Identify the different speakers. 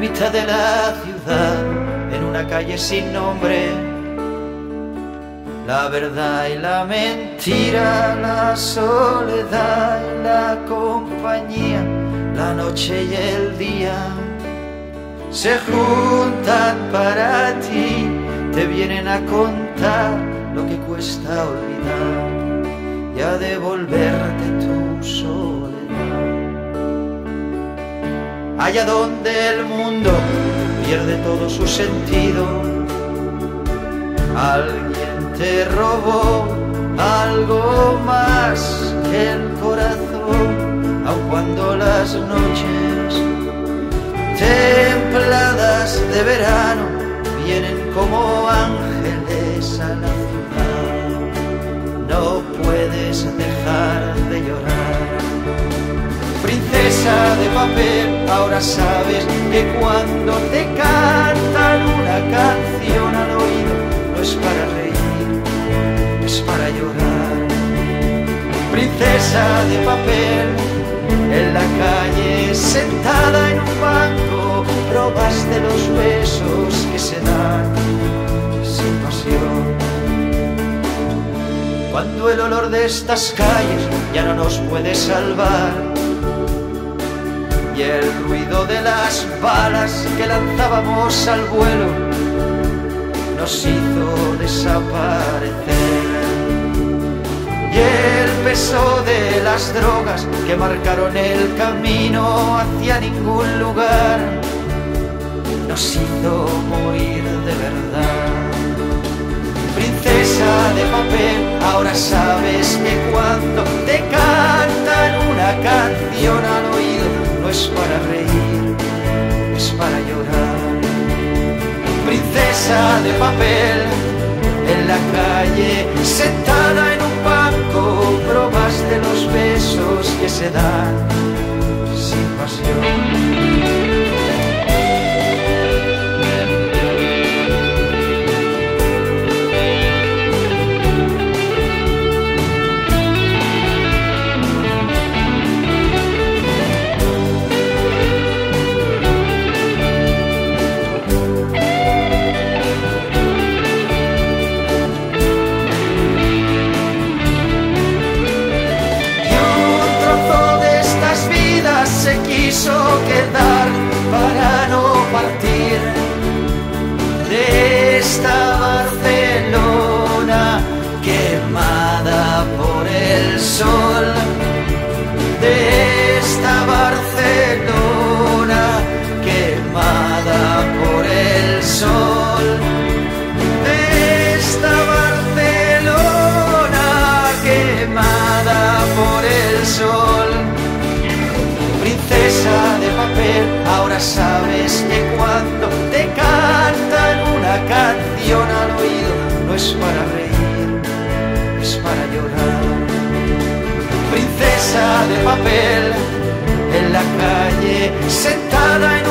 Speaker 1: mitad de la ciudad, en una calle sin nombre. La verdad y la mentira, la soledad y la compañía, la noche y el día se juntan para ti, te vienen a contar lo que cuesta olvidar y a devolverte tu soledad. Allá donde el mundo pierde todo su sentido, alguien te robó algo más que el corazón, aun cuando las noches templadas de verano vienen como ángeles a la ciudad. No puedes dejar de llorar. De papel, ahora sabes que cuando te cantan una canción al oído no es para reír, es para llorar. Princesa de papel, en la calle sentada en un banco, probaste los besos que se dan sin pasión. Cuando el olor de estas calles ya no nos puede salvar y el ruido de las balas que lanzábamos al vuelo nos hizo desaparecer. Y el peso de las drogas que marcaron el camino hacia ningún lugar nos hizo morir de verdad. Princesa de papel, ahora sabes que cuando es para reír, es para llorar. Princesa de papel, en la calle, sentada en un banco, probaste los besos que se dan sin pasión. Quiso quedar ahora sabes que cuando te cantan una canción al oído no es para reír, es para llorar. Princesa de papel, en la calle, sentada en